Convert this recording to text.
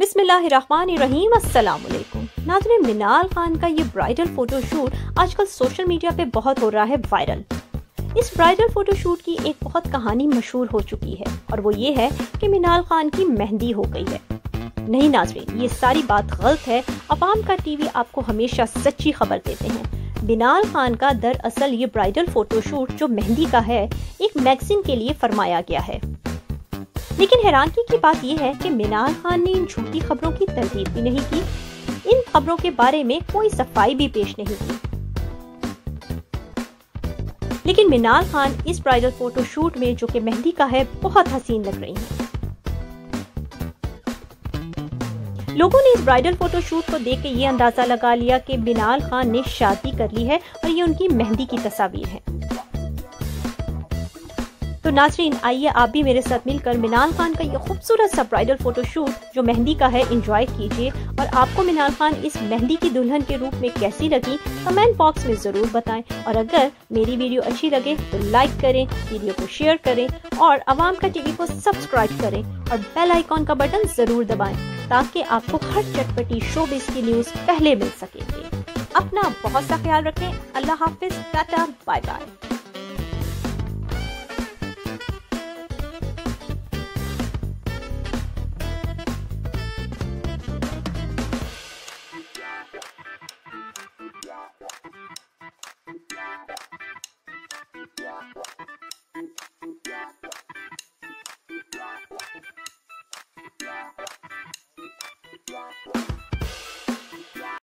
बिस्मिल्लाहिर्रहमानिर्रहीम अस्सलाम वालेकुम मिनाल खान का ये ब्राइडल फोटोशूट आजकल सोशल मीडिया पे बहुत हो रहा है वायरल। इस ब्राइडल फोटोशूट की एक बहुत कहानी मशहूर हो चुकी है और वो ये है कि मिनाल खान की मेहंदी हो गई है। नहीं नाजरीन, ये सारी बात गलत है। अवाम का टीवी आपको हमेशा सच्ची खबर देते हैं। बिनाल खान का दरअसल ये ब्राइडल फोटोशूट जो मेहंदी का है, एक मैगजीन के लिए फरमाया गया है। लेकिन हैरानगी की बात यह है कि मीनार खान ने इन झूठी खबरों की तरदीद भी नहीं की। इन खबरों के बारे में कोई सफ़ाई भी पेश नहीं की। लेकिन मीनार खान इस ब्राइडल फोटोशूट में, जो कि मेहंदी का है, बहुत हसीन लग रही हैं। लोगों ने इस ब्राइडल फोटोशूट को देख के ये अंदाज़ा लगा लिया कि बिनाल खान ने शादी कर ली है और ये उनकी मेहंदी की तस्वीर है। तो नाजरीन, आइए आप भी मेरे साथ मिलकर मिनाल खान का ये खूबसूरत सा ब्राइडल फोटोशूट जो मेहंदी का है इंजॉय कीजिए। और आपको मिनाल खान इस मेहंदी की दुल्हन के रूप में कैसी लगी कमेंट बॉक्स में ज़रूर बताएँ। और अगर मेरी वीडियो अच्छी लगे तो लाइक करें वीडियो को शेयर करें, और आवाम का टीवी को सब्सक्राइब करें, और बेल आइकॉन का बटन ज़रूर दबाएँ, ताकि आपको हर चटपटी शोबिस की न्यूज़ पहले मिल सकेगी अपना बहुत सा ख्याल रखें। अल्लाह हाफिज, टाटा बाय बाय